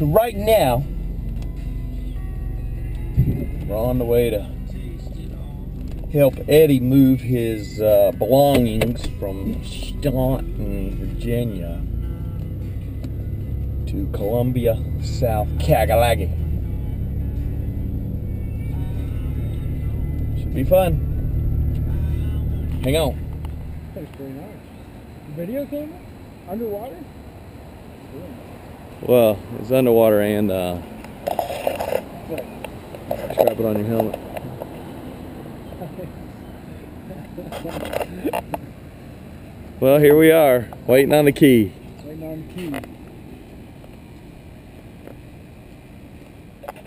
So right now, we're on the way to help Eddie move his uh, belongings from Staunton, Virginia to Columbia, South Kagalaki. Should be fun. Hang on. That's pretty nice. Video camera? Underwater? Well, it's underwater and uh, strap it on your helmet. Well, here we are, waiting on the key. Waiting on the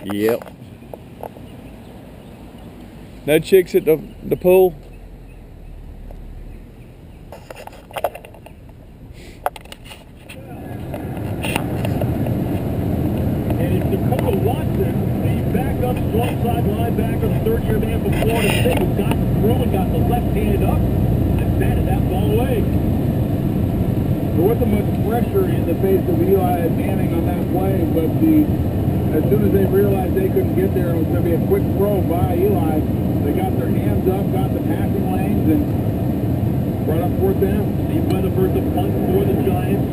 key. Yep. No chicks at the the pool. Dekoda Watson, the backup strong side linebacker, the third year man for Florida State, who got the through and got the left hand up and batted that ball away. There wasn't much pressure in the face of Eli Manning on that play, but the as soon as they realized they couldn't get there, it was going to be a quick throw by Eli. They got their hands up, got the passing lanes, and brought up fourth down. Steve Weatherford, the punt for the Giants.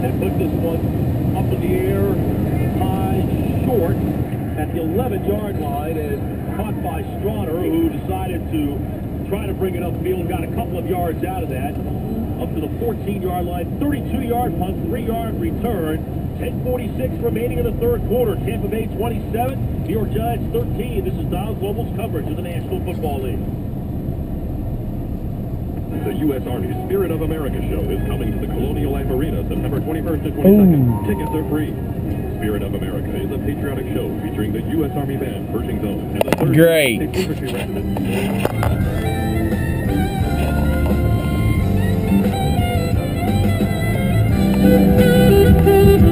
And put this one up in the air, high, short, at the 11-yard line, and caught by Strawner, who decided to try to bring it upfield, and got a couple of yards out of that, up to the 14-yard line, 32-yard punt, three-yard return. 10.46 remaining in the third quarter. Tampa Bay 27, New York Giants 13. This is Dial Global's coverage of the National Football League. The U.S. Army Spirit of America show is coming to the Colonial Life Arena September 21st to 22nd. Tickets are free. Spirit of America is a patriotic show featuring the U.S. Army Band, Pershing's Own, and the 3rd Great. State Infantry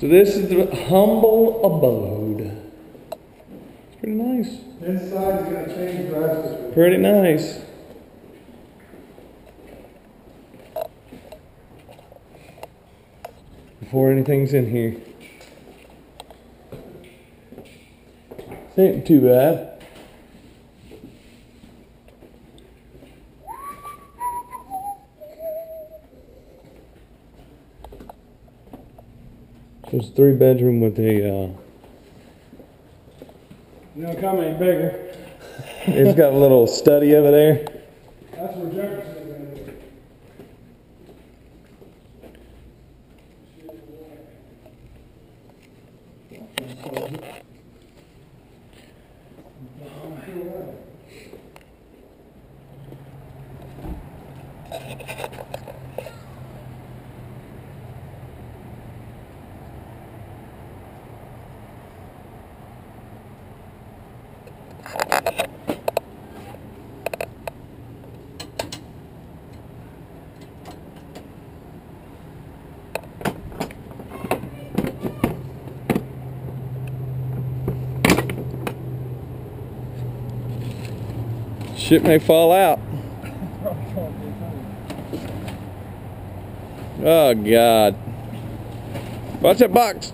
So this is the humble abode. It's pretty nice. Inside is going to change drastically. Pretty nice. Before anything's in here. Ain't too bad. It's a three bedroom with a. Uh, come any bigger. it's got a little study over there. That's where Jefferson. Shit may fall out. Probably won't be funny. Oh God. Watch that box.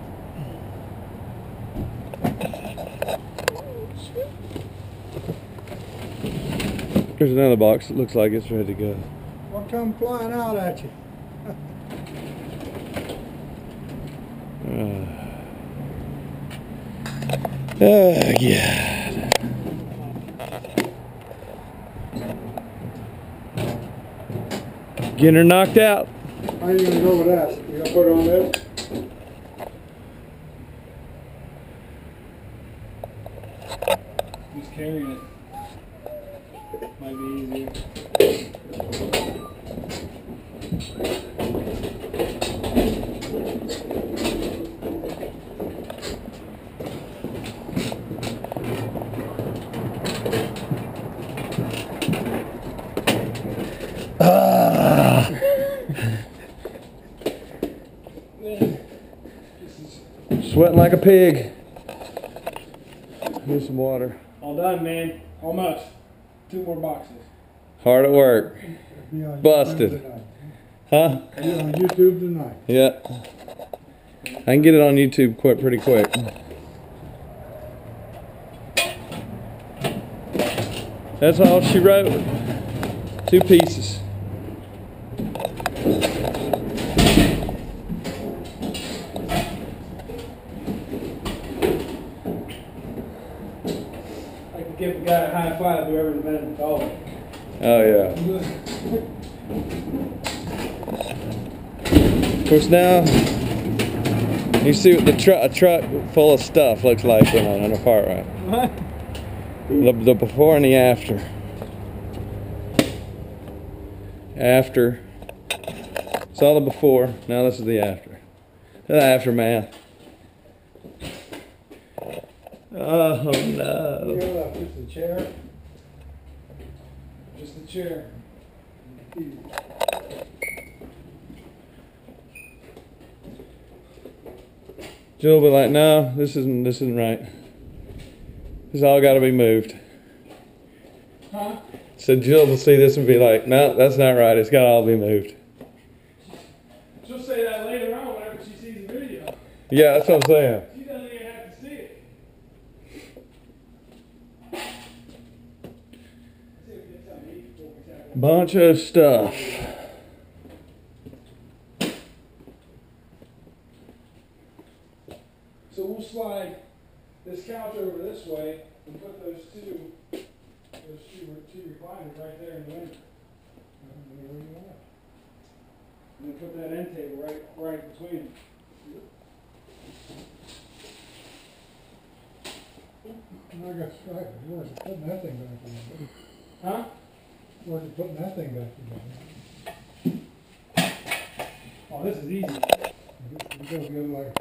There's another box that looks like it's ready to go. What come flying out at you? Ah, oh God. Getting her knocked out. How you gonna go with that? You gonna put it on this? Just carrying it. Might be easier. Sweating like a pig. Need some water. All done, man. Almost. Two more boxes. Hard at work. Busted. YouTube tonight. Huh? Be on YouTube tonight. Yeah. I can get it on YouTube quick, pretty quick. That's all she wrote. Two pieces. I can give the guy a high five whoever invented the. Oh yeah. Of course now you see what the truck a truck full of stuff looks like on, on a part right. What? The, the before and the after. After. Saw the before. Now this is the after. The aftermath. Oh no. Left, just a chair. Just the chair. Jill will be like, no, this isn't this isn't right. This all got to be moved. Huh? So Jill will see this and be like, no, that's not right. It's got to all be moved. She'll say that later on whenever she sees the video. Yeah, that's what I'm saying. She doesn't even have to see it. See if we get something to eat before we tackle it. Bunch of stuff. So we'll slide this couch over this way and put those two, those two, two recliners right there in the window. And then put that end table right, right between them. I got striped. Where's putting that thing back in? Huh? Where's it putting that thing back together? Oh, this is easy. You gotta get like